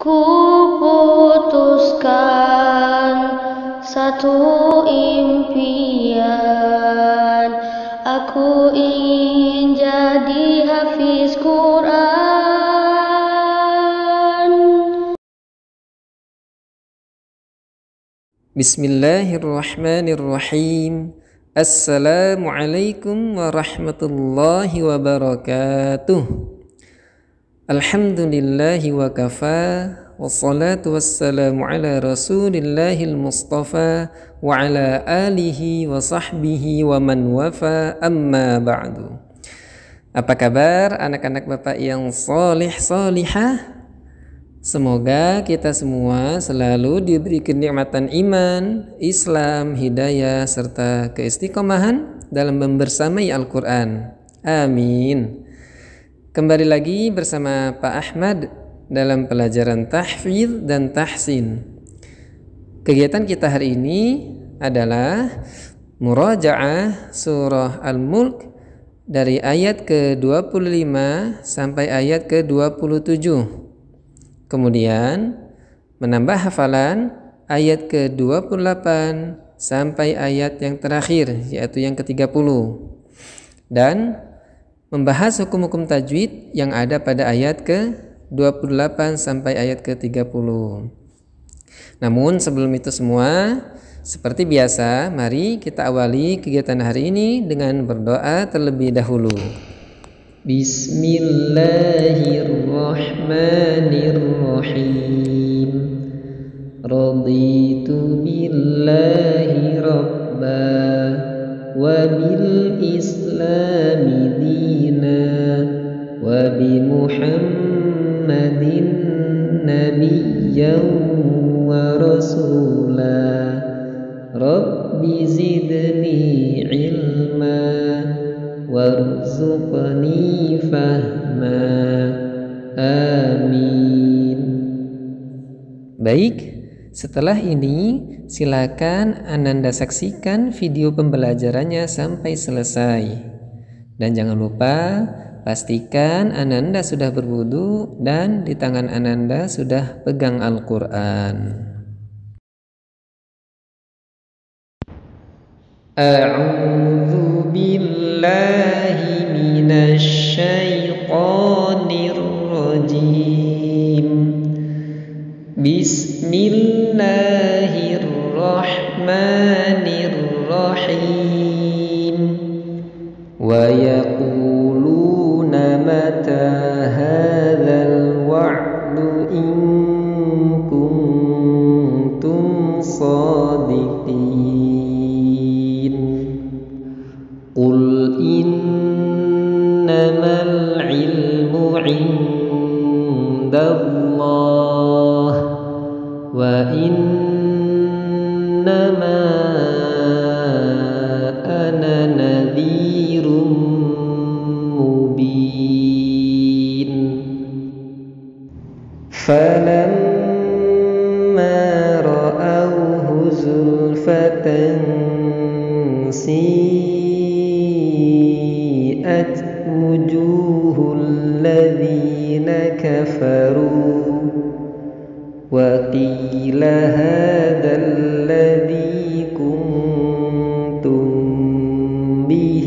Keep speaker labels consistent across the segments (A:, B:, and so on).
A: Ku putuskan satu impian. Aku ingin jadi hafiz Quran.
B: Bismillahirrahmanirrahim. Assalamualaikum warahmatullahi wabarakatuh Alhamdulillahi wa kafa Wassalatu wassalamu ala rasulillahil mustafa Wa ala alihi wa sahbihi wa man wafa amma ba'du Apa kabar anak-anak bapak yang solih solihah Semoga kita semua selalu diberi kenikmatan iman, Islam, hidayah, serta keistiqomahan dalam membersamai Al-Quran. Amin. Kembali lagi bersama Pak Ahmad dalam pelajaran tahfidz dan tahsin. Kegiatan kita hari ini adalah murajaah surah Al-Mulk dari ayat ke-25 sampai ayat ke-27. Kemudian menambah hafalan ayat ke-28 sampai ayat yang terakhir yaitu yang ke-30. Dan membahas hukum-hukum tajwid yang ada pada ayat ke-28 sampai ayat ke-30. Namun sebelum itu semua, seperti biasa, mari kita awali kegiatan hari ini dengan berdoa terlebih dahulu. Bismillahirrahmanirrahim. Raditu billahi Baik, setelah ini, silakan Ananda saksikan video pembelajarannya sampai selesai. Dan jangan lupa, pastikan Ananda sudah berwudu dan di tangan Ananda sudah pegang Al-Quran. A'udzu billahi Bismillah وإنما أنا نذير مبين فلما رأوه زلفة سيئت وجوه الذين كفروا وقيل هذا الذي كنتم به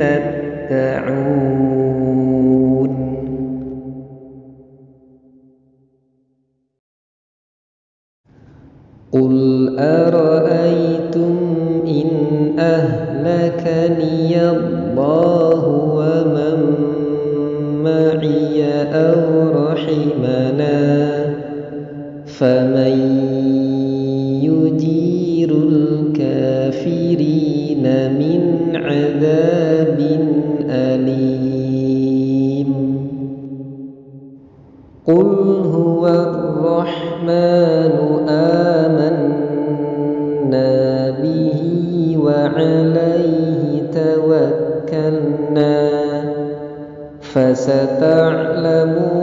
B: تدعون. قل أرأيتم إن أهلكني الله ومن معي أو رحمنا؟ فمن يجير الكافرين من عذاب أليم. قل هو الرحمن آمنا به وعليه توكلنا فستعلمون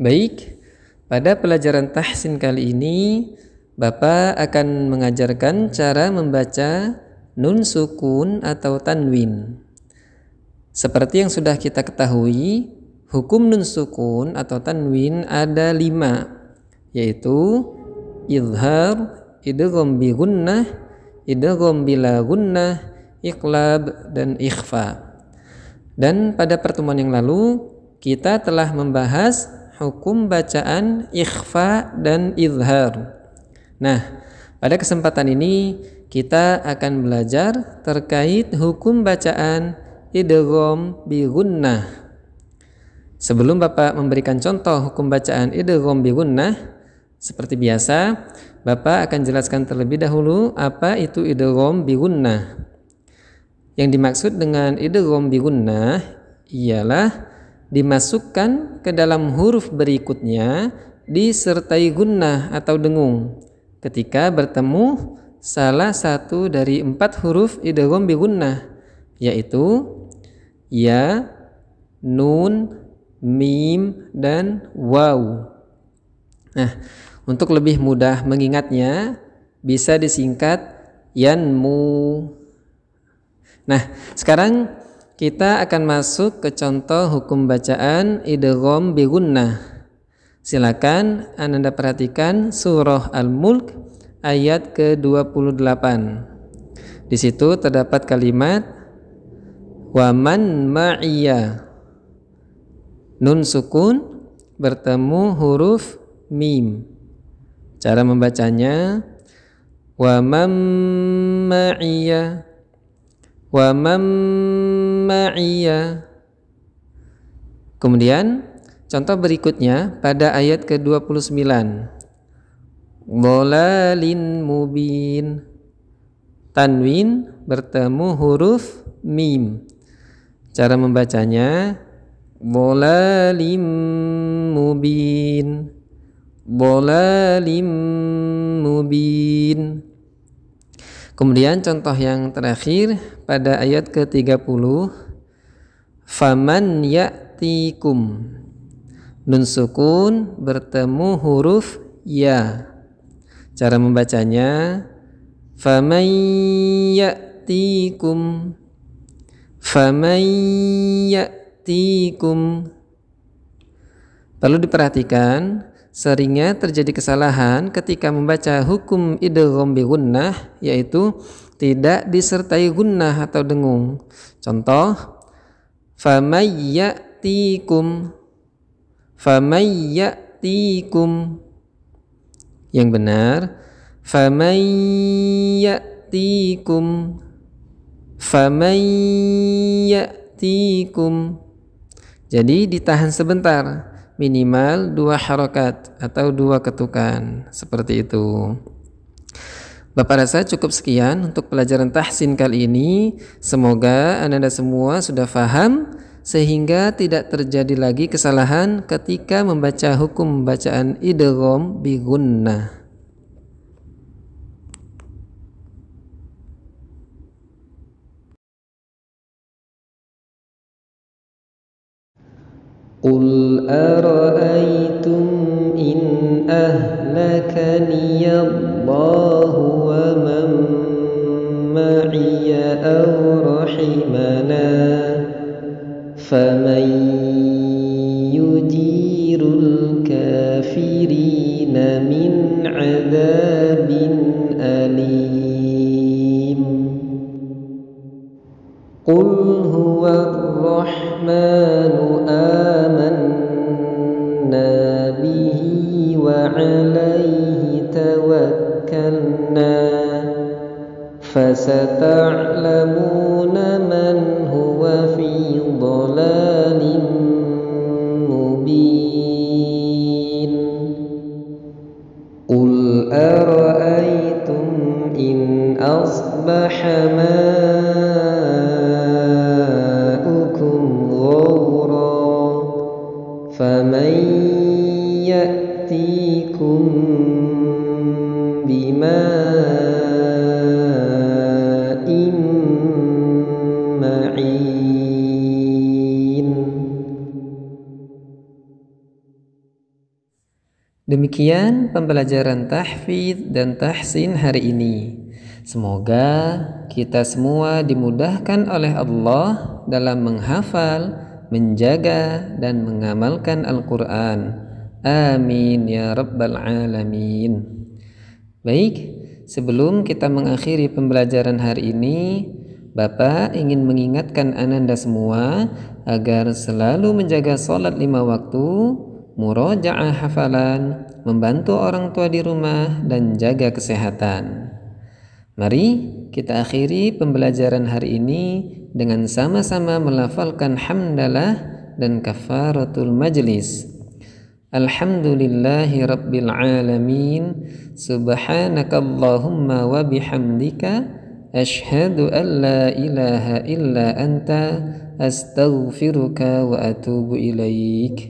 B: Baik, pada pelajaran tahsin kali ini Bapak akan mengajarkan cara membaca nun sukun atau tanwin. Seperti yang sudah kita ketahui, hukum nun sukun atau tanwin ada lima, yaitu idhar, idgham bi gunnah, idgham bila gunnah, iqlab dan ikhfa. Dan pada pertemuan yang lalu kita telah membahas hukum bacaan ikhfa dan izhar. Nah, pada kesempatan ini kita akan belajar terkait hukum bacaan idgham bi gunnah. Sebelum Bapak memberikan contoh hukum bacaan idgham bi gunnah, seperti biasa, Bapak akan jelaskan terlebih dahulu apa itu idgham bi gunnah. Yang dimaksud dengan idgham bi gunnah ialah dimasukkan ke dalam huruf berikutnya disertai gunnah atau dengung ketika bertemu salah satu dari empat huruf idgham bi gunnah yaitu ya, nun, mim dan waw. Nah, untuk lebih mudah mengingatnya bisa disingkat yanmu Nah, sekarang kita akan masuk ke contoh hukum bacaan idgham bi gunnah. Silakan Anda perhatikan surah Al-Mulk ayat ke-28. Di situ terdapat kalimat wa man ma'iya. Nun sukun bertemu huruf mim. Cara membacanya wa man ma'iya wa man Kemudian contoh berikutnya pada ayat ke-29. Bolalin mubin. Tanwin bertemu huruf mim. Cara membacanya Bolalin mubin. Bolalin mubin. Kemudian contoh yang terakhir pada ayat ke-30 Faman ya'tikum. Nun sukun bertemu huruf ya. Cara membacanya Faman ya'tikum. Faman ya'tikum. Perlu diperhatikan seringnya terjadi kesalahan ketika membaca hukum idgham bi gunnah yaitu tidak disertai gunnah atau dengung. Contoh famayyatikum famayyatikum yang benar famayyatikum famayyatikum jadi ditahan sebentar minimal dua harokat atau dua ketukan seperti itu. Bapak rasa cukup sekian untuk pelajaran tahsin kali ini. Semoga anda semua sudah faham sehingga tidak terjadi lagi kesalahan ketika membaca hukum bacaan idgham bi gunnah. قل أرأيتم إن أهلكني الله ومن معي أو رحمنا فمن قل أرأيتم إن أصبح ماؤكم Demikian pembelajaran tahfidz dan tahsin hari ini. Semoga kita semua dimudahkan oleh Allah dalam menghafal, menjaga, dan mengamalkan Al-Quran. Amin ya Rabbal Alamin. Baik, sebelum kita mengakhiri pembelajaran hari ini, Bapak ingin mengingatkan Ananda semua agar selalu menjaga sholat lima waktu, murojaah hafalan, membantu orang tua di rumah, dan jaga kesehatan. Mari kita akhiri pembelajaran hari ini dengan sama-sama melafalkan hamdalah dan kafaratul majlis. Alhamdulillahi rabbil alamin Subhanakallahumma wa bihamdika Ashhadu an la ilaha illa anta Astaghfiruka wa atubu ilaik